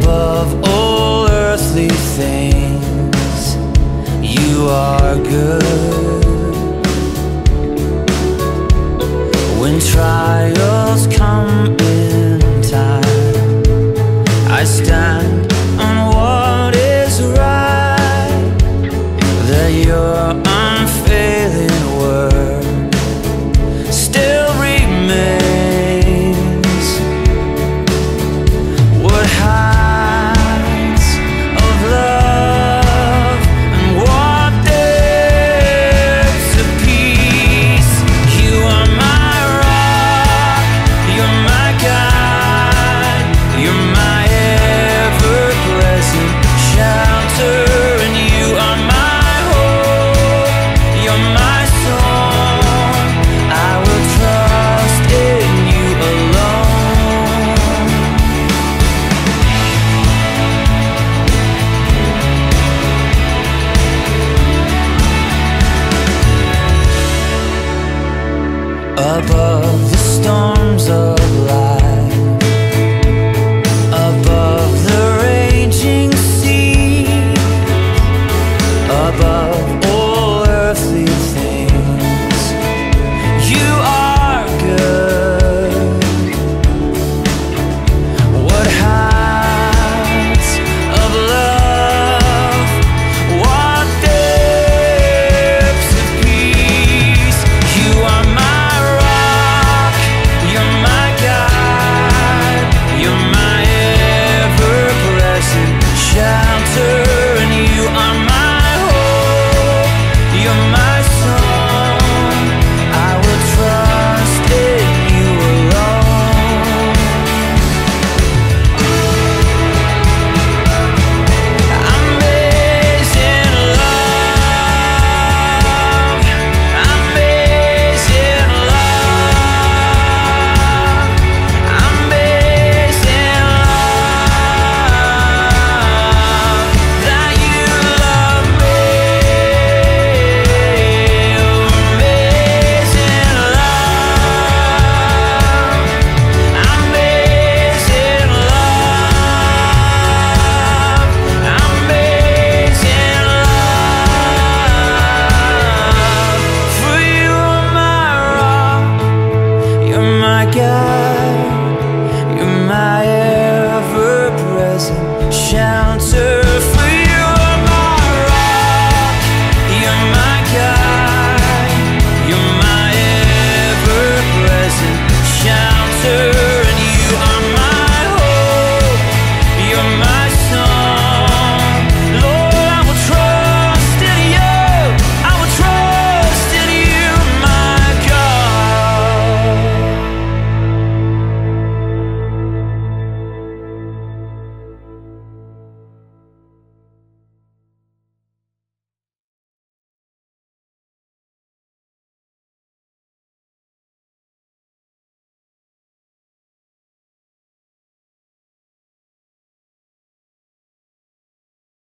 above all earthly things You are good. When trials come in time I stand above the storms of winter. Yeah.